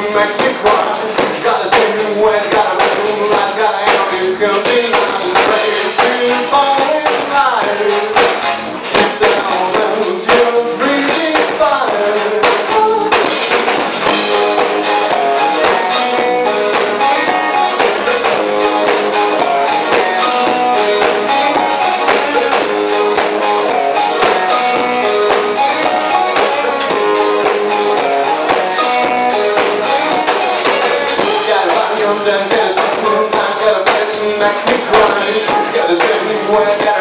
make me cry. Gotta me wet, gotta moonlight, gotta help you make me cry. Gotta sing me gotta